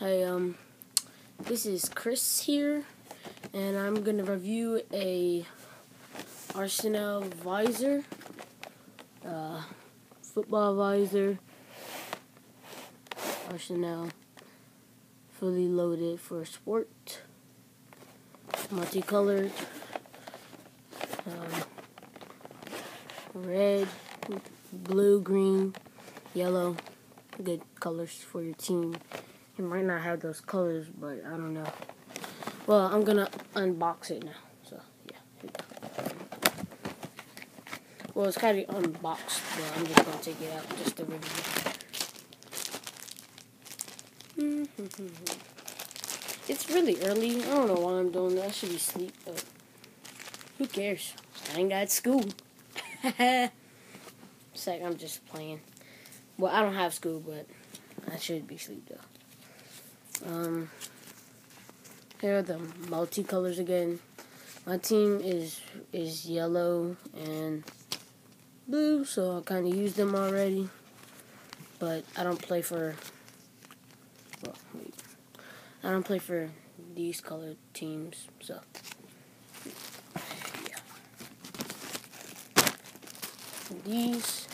Hey, um, this is Chris here, and I'm gonna review a Arsenal visor, uh, football visor, Arsenal, fully loaded for sport, multicolored, um, red, blue, green, yellow, good colors for your team. It might not have those colors, but I don't know. Well, I'm gonna unbox it now. So yeah. Well, it's kind of unboxed, but I'm just gonna take it out just to review. It's really early. I don't know why I'm doing that. I should be asleep, but who cares? I ain't got school. like I'm just playing. Well, I don't have school, but I should be asleep though. Um, here are the multicolors again. My team is is yellow and blue, so I kind of used them already. But I don't play for. Well, wait. I don't play for these colored teams, so. These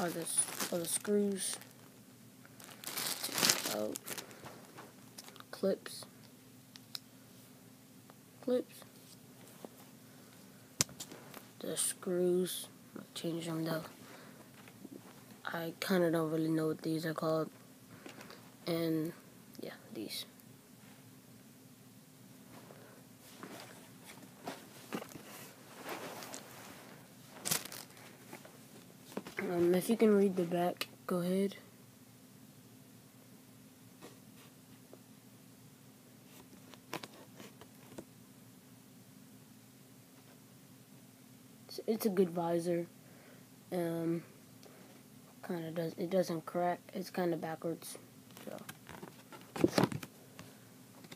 are the are the screws Clips. Clips. The screws. I'll change them though. I kind of don't really know what these are called. And yeah, these. Um, if you can read the back, go ahead. It's, it's a good visor. Um, kind of does it doesn't crack. It's kind of backwards. So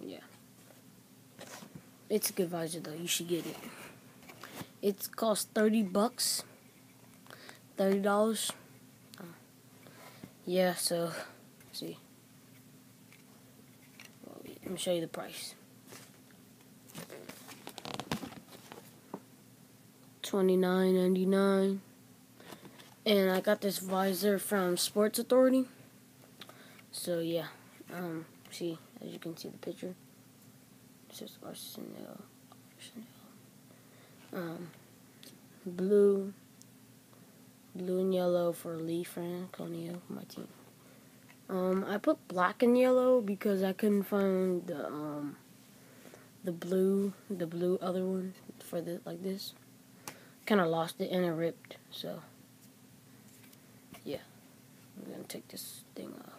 yeah, it's a good visor though. You should get it. It's cost thirty bucks. Thirty dollars. Uh, yeah. So see. Well, let me show you the price. Twenty nine ninety nine. And I got this visor from Sports Authority. So yeah, um, see as you can see the picture. It says Arsenal, Arsenal. Um, blue, blue and yellow for Lee Franconia, my team. Um, I put black and yellow because I couldn't find the um the blue, the blue other one for the like this kind of lost it and it ripped. So, yeah. I'm going to take this thing off.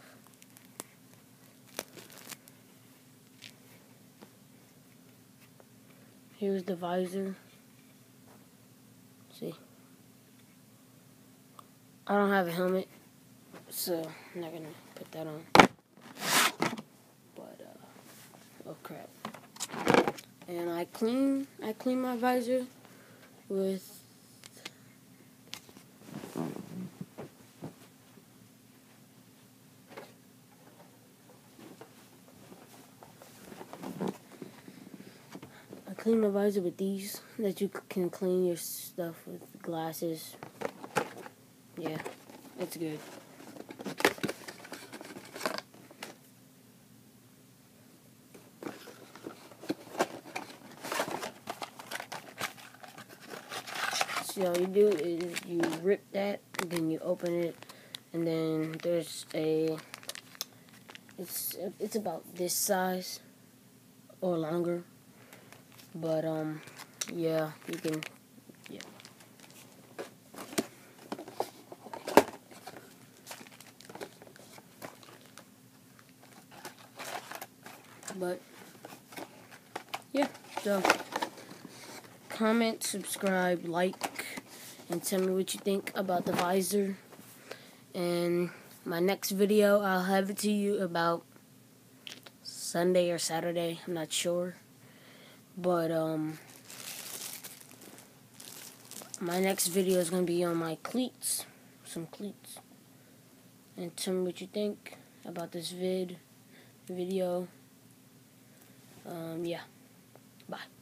Here's the visor. See? I don't have a helmet, so I'm not going to put that on. But, uh, oh crap. And I clean, I clean my visor with I clean my visor with these that you can clean your stuff with glasses. Yeah, it's good. See, all you do is you rip that, then you open it, and then there's a. It's it's about this size or longer, but um, yeah, you can, yeah. But yeah, so comment, subscribe, like, and tell me what you think about the visor. And my next video, I'll have it to you about Sunday or Saturday. I'm not sure. But, um, my next video is going to be on my cleats. Some cleats. And tell me what you think. about this vid video. Um, yeah. Bye.